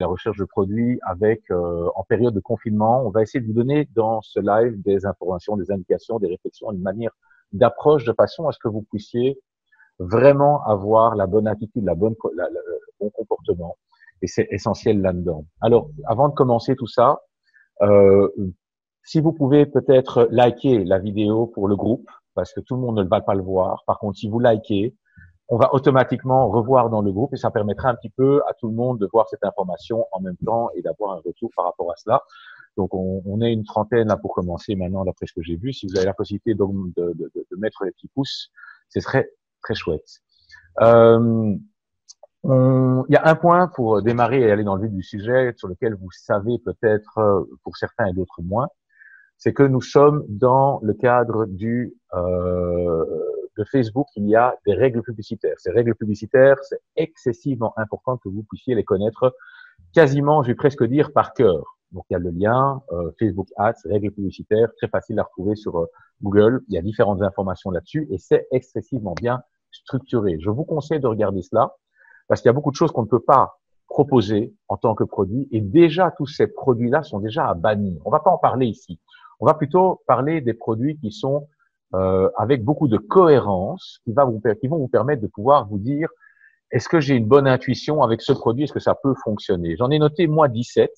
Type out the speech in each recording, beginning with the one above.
la recherche de produits avec euh, en période de confinement. On va essayer de vous donner dans ce live des informations, des indications, des réflexions, une manière d'approche de façon à ce que vous puissiez vraiment avoir la bonne attitude, la bonne, le bon comportement. Et c'est essentiel là-dedans. Alors, avant de commencer tout ça, euh, si vous pouvez peut-être liker la vidéo pour le groupe, parce que tout le monde ne va pas le voir. Par contre, si vous likez, on va automatiquement revoir dans le groupe et ça permettra un petit peu à tout le monde de voir cette information en même temps et d'avoir un retour par rapport à cela. Donc, on, on, est une trentaine là pour commencer maintenant, d'après ce que j'ai vu. Si vous avez la possibilité de, de, mettre les petits pouces, ce serait très chouette. Euh, il y a un point pour démarrer et aller dans le vif du sujet sur lequel vous savez peut-être euh, pour certains et d'autres moins, c'est que nous sommes dans le cadre du euh, de Facebook, il y a des règles publicitaires. Ces règles publicitaires, c'est excessivement important que vous puissiez les connaître quasiment, je vais presque dire, par cœur. Donc, il y a le lien euh, Facebook Ads, règles publicitaires, très facile à retrouver sur euh, Google. Il y a différentes informations là-dessus et c'est excessivement bien structuré. Je vous conseille de regarder cela parce qu'il y a beaucoup de choses qu'on ne peut pas proposer en tant que produit et déjà tous ces produits-là sont déjà à bannir. On va pas en parler ici. On va plutôt parler des produits qui sont euh, avec beaucoup de cohérence, qui, va vous, qui vont vous permettre de pouvoir vous dire est-ce que j'ai une bonne intuition avec ce produit? Est-ce que ça peut fonctionner? J'en ai noté moi 17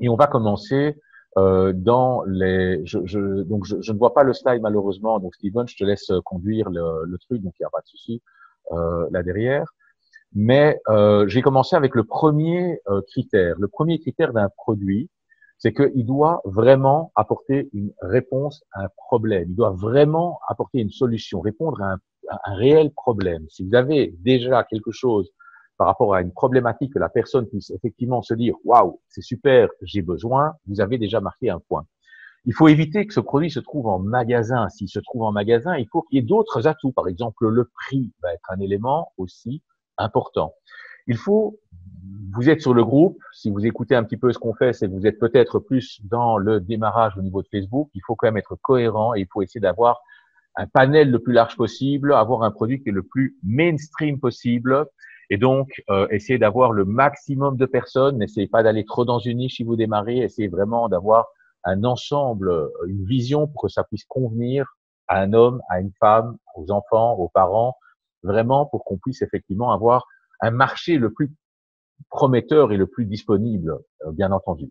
et on va commencer euh, dans les. Je, je, donc je, je, ne vois pas le slide malheureusement, donc Steven, je te laisse conduire le, le truc, donc il n'y a pas de souci euh, là derrière. Mais euh, j'ai commencé avec le premier euh, critère. Le premier critère d'un produit, c'est qu'il doit vraiment apporter une réponse à un problème. Il doit vraiment apporter une solution, répondre à un, à un réel problème. Si vous avez déjà quelque chose par rapport à une problématique que la personne puisse effectivement se dire waouh, c'est super, j'ai besoin, vous avez déjà marqué un point. Il faut éviter que ce produit se trouve en magasin. S'il se trouve en magasin, il faut qu'il y ait d'autres atouts. Par exemple, le prix va être un élément aussi important. Il faut, vous êtes sur le groupe, si vous écoutez un petit peu ce qu'on fait, c'est que vous êtes peut-être plus dans le démarrage au niveau de Facebook. Il faut quand même être cohérent et il faut essayer d'avoir un panel le plus large possible, avoir un produit qui est le plus mainstream possible. Et donc, euh, essayez d'avoir le maximum de personnes. N'essayez pas d'aller trop dans une niche si vous démarrez. Essayez vraiment d'avoir un ensemble, une vision pour que ça puisse convenir à un homme, à une femme, aux enfants, aux parents, vraiment pour qu'on puisse effectivement avoir un marché le plus prometteur et le plus disponible, euh, bien entendu.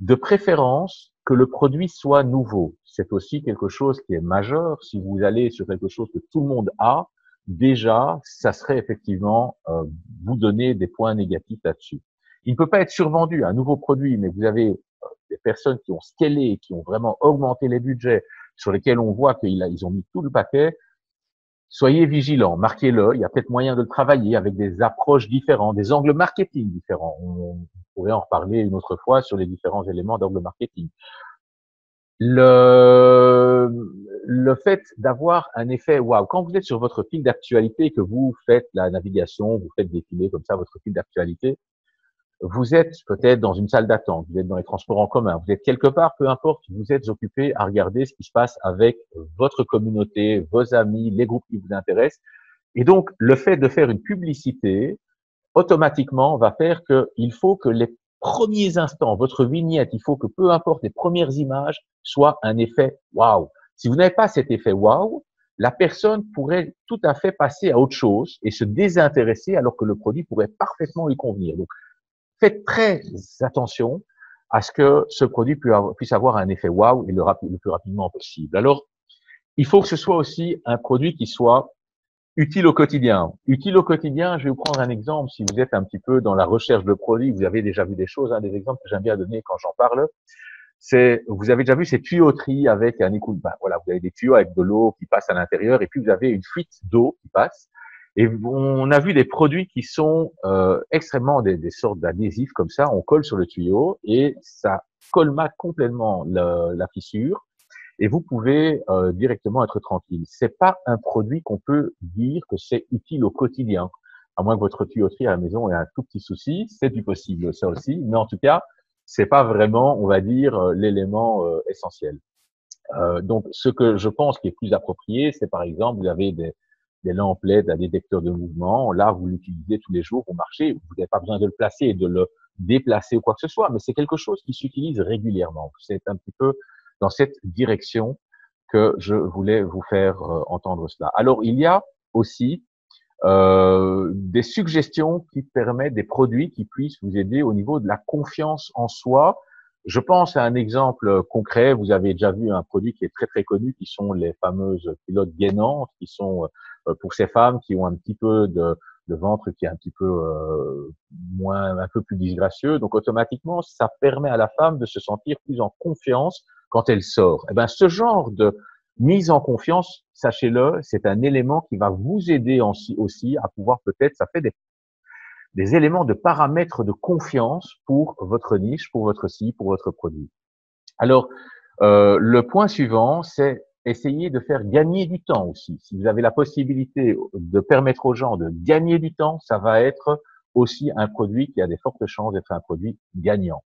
De préférence, que le produit soit nouveau. C'est aussi quelque chose qui est majeur. Si vous allez sur quelque chose que tout le monde a, déjà, ça serait effectivement euh, vous donner des points négatifs là-dessus. Il ne peut pas être survendu, un nouveau produit, mais vous avez euh, des personnes qui ont scalé, qui ont vraiment augmenté les budgets, sur lesquels on voit qu'ils ils ont mis tout le paquet, Soyez vigilants, marquez-le. Il y a peut-être moyen de le travailler avec des approches différentes, des angles marketing différents. On pourrait en reparler une autre fois sur les différents éléments d'angle marketing. Le, le fait d'avoir un effet waouh, quand vous êtes sur votre fil d'actualité, que vous faites la navigation, vous faites défiler comme ça votre fil d'actualité, vous êtes peut-être dans une salle d'attente, vous êtes dans les transports en commun, vous êtes quelque part, peu importe, vous êtes occupé à regarder ce qui se passe avec votre communauté, vos amis, les groupes qui vous intéressent. Et donc, le fait de faire une publicité, automatiquement, va faire qu'il faut que les premiers instants, votre vignette, il faut que peu importe les premières images, soient un effet waouh. Si vous n'avez pas cet effet waouh, la personne pourrait tout à fait passer à autre chose et se désintéresser alors que le produit pourrait parfaitement lui convenir. Faites très attention à ce que ce produit puisse avoir un effet wow et le, plus rapidement possible. Alors, il faut que ce soit aussi un produit qui soit utile au quotidien. Utile au quotidien, je vais vous prendre un exemple. Si vous êtes un petit peu dans la recherche de produits, vous avez déjà vu des choses, hein, des exemples que j'aime bien donner quand j'en parle. C'est, vous avez déjà vu ces tuyauteries avec un écoute, ben voilà, vous avez des tuyaux avec de l'eau qui passe à l'intérieur et puis vous avez une fuite d'eau qui passe. Et on a vu des produits qui sont euh, extrêmement des, des sortes d'adhésifs comme ça. On colle sur le tuyau et ça colmate complètement la, la fissure. Et vous pouvez euh, directement être tranquille. C'est pas un produit qu'on peut dire que c'est utile au quotidien, à moins que votre tuyauterie à la maison ait un tout petit souci. C'est du possible, ça aussi. Mais en tout cas, c'est pas vraiment, on va dire, euh, l'élément euh, essentiel. Euh, donc, ce que je pense qui est plus approprié, c'est par exemple, vous avez des, des lampes LED à détecteur de mouvement. Là, vous l'utilisez tous les jours, vous marchez, vous n'avez pas besoin de le placer et de le déplacé ou quoi que ce soit, mais c'est quelque chose qui s'utilise régulièrement. C'est un petit peu dans cette direction que je voulais vous faire euh, entendre cela. Alors, il y a aussi euh, des suggestions qui permettent des produits qui puissent vous aider au niveau de la confiance en soi. Je pense à un exemple concret. Vous avez déjà vu un produit qui est très très connu, qui sont les fameuses pilotes gainantes, qui sont euh, pour ces femmes qui ont un petit peu de, de ventre qui est un petit peu euh, moins, un peu plus disgracieux. Donc automatiquement, ça permet à la femme de se sentir plus en confiance quand elle sort. Et eh ben, ce genre de mise en confiance, sachez-le, c'est un élément qui va vous aider aussi à pouvoir peut-être, ça fait des, des éléments de paramètres de confiance pour votre niche, pour votre site, pour votre produit. Alors, euh, le point suivant, c'est essayer de faire gagner du temps aussi. Si vous avez la possibilité de permettre aux gens de gagner du temps, ça va être aussi un produit qui a des fortes chances d'être un produit gagnant.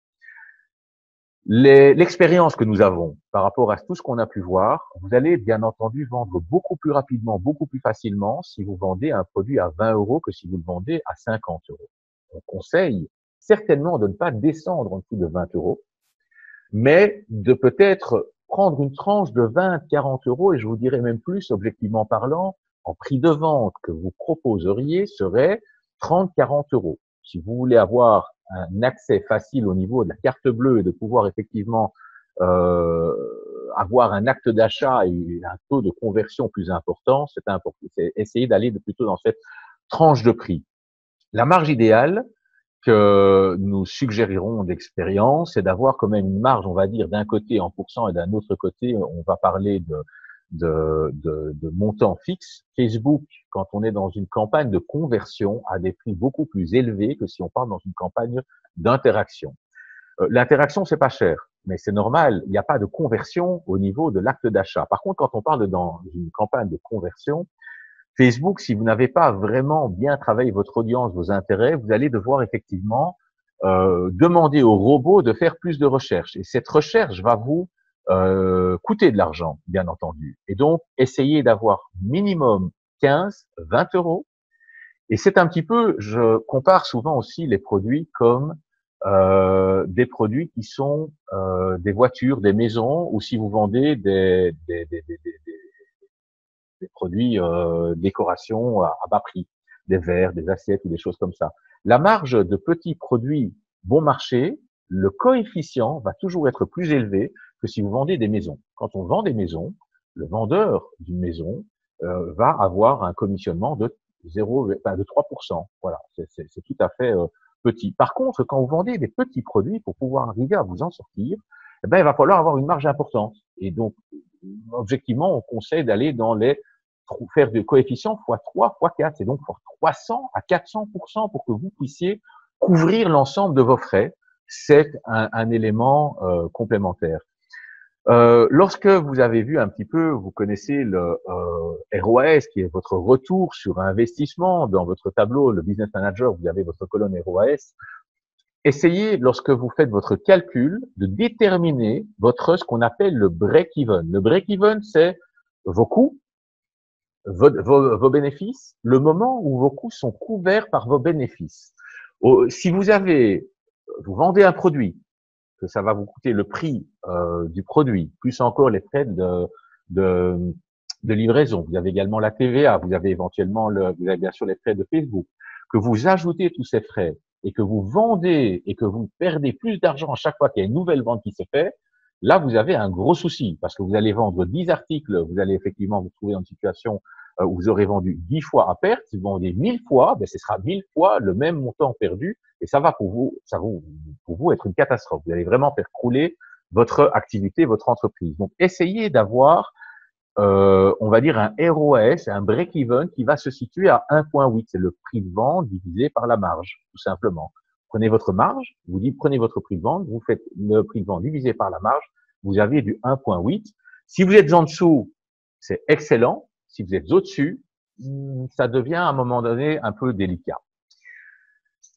L'expérience que nous avons par rapport à tout ce qu'on a pu voir, vous allez bien entendu vendre beaucoup plus rapidement, beaucoup plus facilement si vous vendez un produit à 20 euros que si vous le vendez à 50 euros. On conseille certainement de ne pas descendre en dessous de 20 euros, mais de peut-être prendre une tranche de 20, 40 euros, et je vous dirais même plus, objectivement parlant, en prix de vente que vous proposeriez serait 30, 40 euros. Si vous voulez avoir un accès facile au niveau de la carte bleue et de pouvoir effectivement euh, avoir un acte d'achat et un taux de conversion plus important, c'est important. C'est essayer d'aller plutôt dans cette tranche de prix. La marge idéale que nous suggérirons d'expérience, c'est d'avoir quand même une marge, on va dire, d'un côté en pourcent et d'un autre côté, on va parler de, de, de, de montants fixes. Facebook, quand on est dans une campagne de conversion, a des prix beaucoup plus élevés que si on part dans une campagne d'interaction. Euh, l'interaction, c'est pas cher, mais c'est normal. Il n'y a pas de conversion au niveau de l'acte d'achat. Par contre, quand on parle dans une campagne de conversion, Facebook, si vous n'avez pas vraiment bien travaillé votre audience, vos intérêts, vous allez devoir effectivement euh, demander au robot de faire plus de recherches. Et cette recherche va vous euh, coûter de l'argent, bien entendu. Et donc, essayez d'avoir minimum 15, 20 euros. Et c'est un petit peu, je compare souvent aussi les produits comme euh, des produits qui sont euh, des voitures, des maisons, ou si vous vendez des, des, des, des produits euh, décoration à bas prix, des verres, des assiettes ou des choses comme ça. La marge de petits produits bon marché, le coefficient va toujours être plus élevé que si vous vendez des maisons. Quand on vend des maisons, le vendeur d'une maison euh, va avoir un commissionnement de 0, enfin de 3%. Voilà, c'est tout à fait euh, petit. Par contre, quand vous vendez des petits produits pour pouvoir arriver à vous en sortir, eh ben, il va falloir avoir une marge importante. Et donc, objectivement, on conseille d'aller dans les faire des coefficients x3, x4. C'est donc pour 300 à 400% pour que vous puissiez couvrir l'ensemble de vos frais. C'est un, un élément euh, complémentaire. Euh, lorsque vous avez vu un petit peu, vous connaissez le euh, ROAS, qui est votre retour sur investissement dans votre tableau, le Business Manager, vous avez votre colonne ROAS. Essayez, lorsque vous faites votre calcul, de déterminer votre ce qu'on appelle le break-even. Le break-even, c'est vos coûts, vos, vos, bénéfices, le moment où vos coûts sont couverts par vos bénéfices. Si vous avez, vous vendez un produit, que ça va vous coûter le prix euh, du produit, plus encore les frais de, de, de, livraison. Vous avez également la TVA, vous avez éventuellement le, vous avez bien sûr les frais de Facebook. Que vous ajoutez tous ces frais et que vous vendez et que vous perdez plus d'argent à chaque fois qu'il y a une nouvelle vente qui se fait, là vous avez un gros souci parce que vous allez vendre 10 articles, vous allez effectivement vous trouver dans une situation vous aurez vendu 10 fois à perte. Si vous vendez 1000 fois, ben, ce sera 1000 fois le même montant perdu et ça va pour vous, ça va pour vous être une catastrophe. Vous allez vraiment faire crouler votre activité, votre entreprise. Donc, essayez d'avoir, euh, on va dire, un ROS, un break-even qui va se situer à 1.8. C'est le prix de vente divisé par la marge, tout simplement. Prenez votre marge, vous dites, prenez votre prix de vente, vous faites le prix de vente divisé par la marge, vous avez du 1.8. Si vous êtes en dessous, c'est excellent. Si vous êtes au-dessus, ça devient à un moment donné un peu délicat.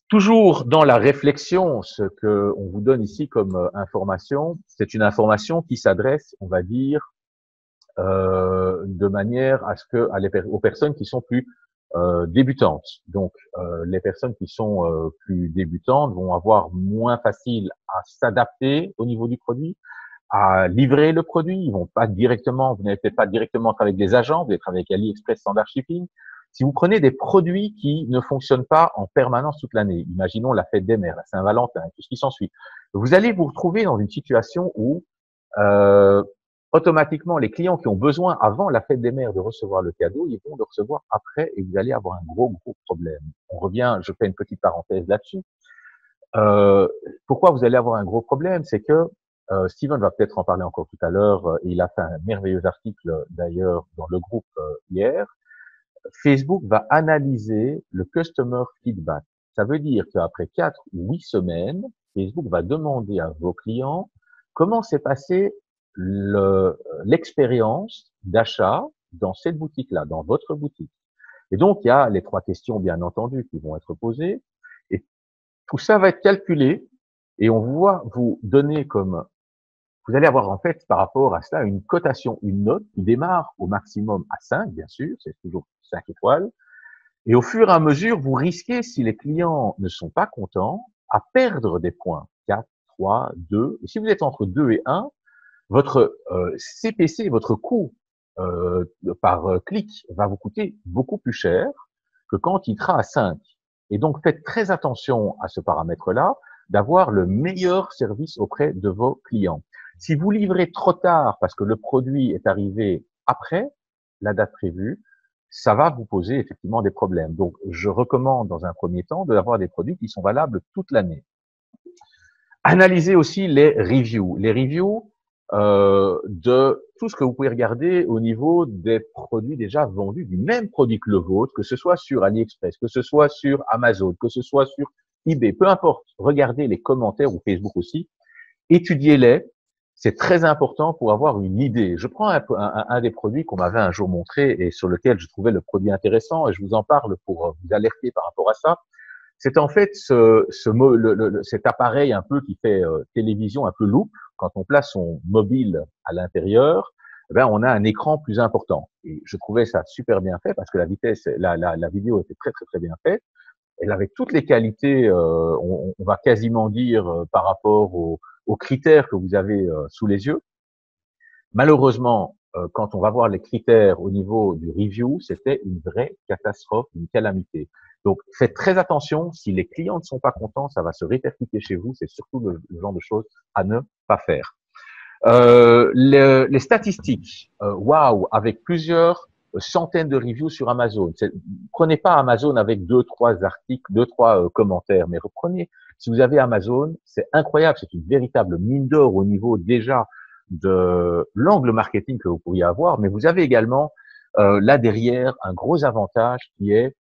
Toujours dans la réflexion, ce que on vous donne ici comme euh, information, c'est une information qui s'adresse, on va dire, euh, de manière à ce que les, aux personnes qui sont plus euh, débutantes. Donc, euh, les personnes qui sont euh, plus débutantes vont avoir moins facile à s'adapter au niveau du produit, à livrer le produit. Ils vont pas directement, vous n'allez pas directement avec des agents, vous allez avec AliExpress Standard Shipping. Si vous prenez des produits qui ne fonctionnent pas en permanence toute l'année, imaginons la fête des mères, la Saint-Valentin, tout ce qui s'ensuit, vous allez vous retrouver dans une situation où euh, automatiquement, les clients qui ont besoin avant la fête des mères de recevoir le cadeau, ils vont le recevoir après et vous allez avoir un gros, gros problème. On revient, je fais une petite parenthèse là-dessus. Euh, pourquoi vous allez avoir un gros problème? C'est que euh, Steven va peut-être en parler encore tout à l'heure. Euh, il a fait un merveilleux article d'ailleurs dans le groupe euh, hier. Facebook va analyser le customer feedback. Ça veut dire qu'après quatre ou huit semaines, Facebook va demander à vos clients comment s'est passé l'expérience d'achat dans cette boutique-là, dans votre boutique. Et donc, il y a les trois questions, bien entendu, qui vont être posées. Et tout ça va être calculé et on va vous donner comme, vous allez avoir en fait par rapport à cela une cotation, une note qui démarre au maximum à 5, bien sûr, c'est toujours 5 étoiles. Et au fur et à mesure, vous risquez, si les clients ne sont pas contents, à perdre des points. 4, 3, 2. Et si vous êtes entre 2 et 1, votre CPC, euh, votre coût euh, par euh, clic va vous coûter beaucoup plus cher que quand il sera à 5. Et donc, faites très attention à ce paramètre-là, d'avoir le meilleur service auprès de vos clients. Si vous livrez trop tard parce que le produit est arrivé après la date prévue, ça va vous poser effectivement des problèmes. Donc, je recommande dans un premier temps d'avoir des produits qui sont valables toute l'année. Analysez aussi les reviews. Les reviews, euh, de tout ce que vous pouvez regarder au niveau des produits déjà vendus, du même produit que le vôtre, que ce soit sur AliExpress, que ce soit sur Amazon, que ce soit sur eBay, peu importe, regardez les commentaires ou Facebook aussi, étudiez-les, c'est très important pour avoir une idée. Je prends un, un, un des produits qu'on m'avait un jour montré et sur lequel je trouvais le produit intéressant et je vous en parle pour vous alerter par rapport à ça. C'est en fait ce, ce le, cet appareil un peu qui fait euh, télévision un peu loupe. Quand on place son mobile à l'intérieur, eh ben on a un écran plus important. Et je trouvais ça super bien fait parce que la vitesse, la, la, la vidéo était très très très bien faite. Elle avait toutes les qualités, euh, on, on, va quasiment dire euh, par rapport aux, aux, critères que vous avez sous les yeux. Malheureusement, quand on va voir les critères au niveau du review, c'était une vraie catastrophe, une calamité. Donc, faites très attention. Si les clients ne sont pas contents, ça va se répercuter chez vous. C'est surtout le, genre de choses à ne pas faire. Euh, les, les, statistiques, euh, waouh, avec plusieurs centaines de reviews sur Amazon. Prenez pas Amazon avec deux, trois articles, deux, trois euh, commentaires, mais reprenez. Si vous avez Amazon, c'est incroyable. C'est une véritable mine d'or au niveau déjà de l'angle marketing que vous pourriez avoir, mais vous avez également euh, là derrière un gros avantage qui est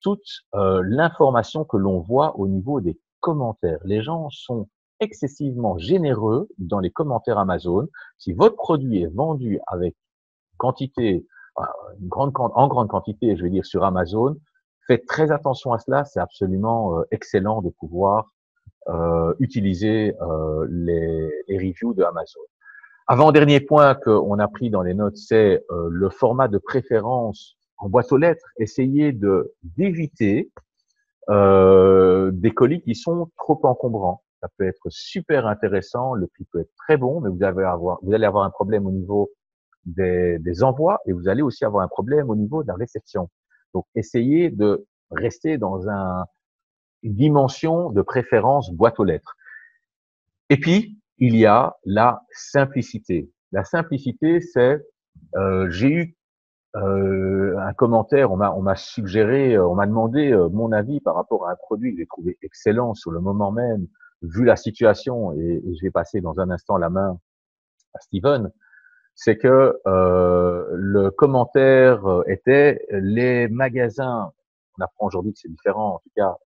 toute euh, l'information que l'on voit au niveau des commentaires. Les gens sont excessivement généreux dans les commentaires Amazon. Si votre produit est vendu avec quantité, en grande quantité, je vais dire sur Amazon, faites très attention à cela. C'est absolument euh, excellent de pouvoir euh, utiliser euh, les, les, reviews de Amazon. Avant-dernier point qu'on a pris dans les notes, c'est le format de préférence en boîte aux lettres, essayez de d'éviter euh, des colis qui sont trop encombrants. Ça peut être super intéressant, le prix peut être très bon, mais vous, allez avoir, vous allez avoir un problème au niveau des, des, envois et vous allez aussi avoir un problème au niveau de la réception. Donc, essayez de rester dans un, une dimension de préférence boîte aux lettres. Et puis, il y a la simplicité. La simplicité, c'est euh, j'ai eu euh, un commentaire, on m'a on m'a suggéré, euh, on m'a demandé euh, mon avis par rapport à un produit que j'ai trouvé excellent sur le moment même, vu la situation, et, je vais passer dans un instant la main à Steven, c'est que euh, le commentaire était les magasins. On apprend aujourd'hui que c'est différent. En tout cas,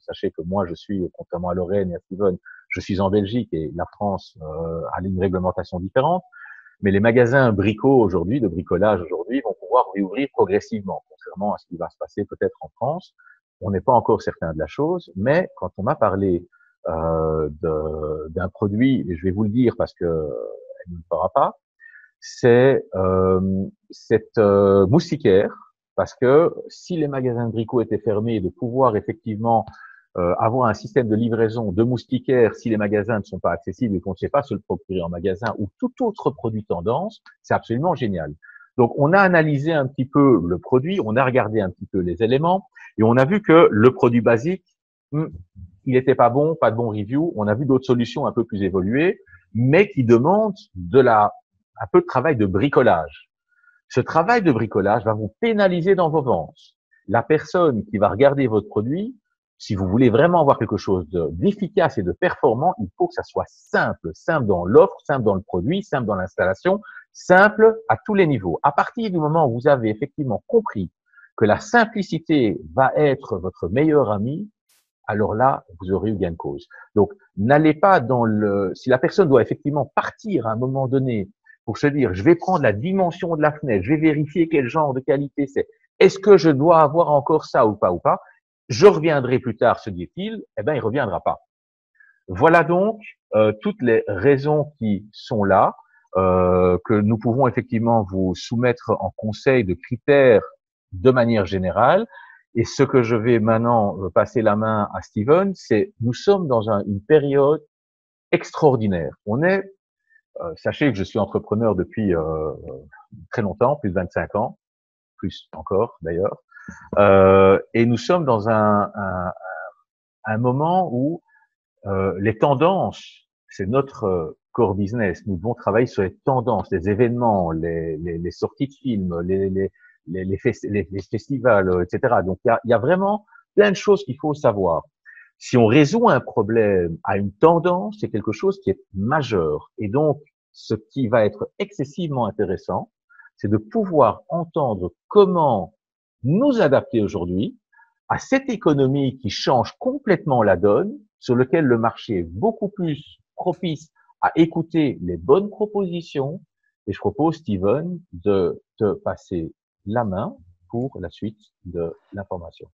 sachez que moi, je suis, contrairement à Lorraine et à Steven, je suis en Belgique et la France a une réglementation différente. Mais les magasins bricots aujourd'hui, de bricolage aujourd'hui, vont pouvoir réouvrir progressivement, contrairement à ce qui va se passer peut-être en France. On n'est pas encore certain de la chose, mais quand on m'a parlé euh, d'un produit, et je vais vous le dire parce que elle ne le fera pas, c'est euh, cette euh, moustiquaire Parce que si les magasins de bricots étaient fermés, de pouvoir effectivement euh, avoir un système de livraison de moustiquaires si les magasins ne sont pas accessibles et qu'on ne sait pas se le procurer en magasin ou tout autre produit tendance, c'est absolument génial. Donc, on a analysé un petit peu le produit, on a regardé un petit peu les éléments et on a vu que le produit basique, hmm, il n'était pas bon, pas de bon review. On a vu d'autres solutions un peu plus évoluées, mais qui demandent de la, un peu de travail de bricolage. Ce travail de bricolage va vous pénaliser dans vos ventes. La personne qui va regarder votre produit, si vous voulez vraiment avoir quelque chose d'efficace et de performant, il faut que ça soit simple, simple dans l'offre, simple dans le produit, simple dans l'installation, simple à tous les niveaux. À partir du moment où vous avez effectivement compris que la simplicité va être votre meilleur ami, alors là, vous aurez eu gain de cause. Donc, n'allez pas dans le... Si la personne doit effectivement partir à un moment donné pour se dire, je vais prendre la dimension de la fenêtre, je vais vérifier quel genre de qualité c'est, est-ce que je dois avoir encore ça ou pas ou pas, je reviendrai plus tard, se dit-il, eh bien, il reviendra pas. Voilà donc euh, toutes les raisons qui sont là, euh, que nous pouvons effectivement vous soumettre en conseil de critères de manière générale. Et ce que je vais maintenant euh, passer la main à Steven, c'est nous sommes dans une période extraordinaire. On est, sachez que je suis entrepreneur depuis euh, très longtemps, plus de 25 ans, plus encore d'ailleurs, et nous sommes dans un, un, un moment où les tendances, c'est notre core business. Nous devons travailler sur les tendances, les événements, les, les, les sorties de films, les, les, les, les, festivals, euh, etc. Donc, il y a, y a, vraiment plein de choses qu'il faut savoir. Si on résout un problème à une tendance, c'est quelque chose qui est majeur. Et donc, ce qui va être excessivement intéressant, c'est de pouvoir entendre comment nous adapter aujourd'hui à cette économie qui change complètement la donne, sur lequel le marché est beaucoup plus propice à écouter les bonnes propositions. Et je propose, Steven, de te passer la main pour la suite de l'information.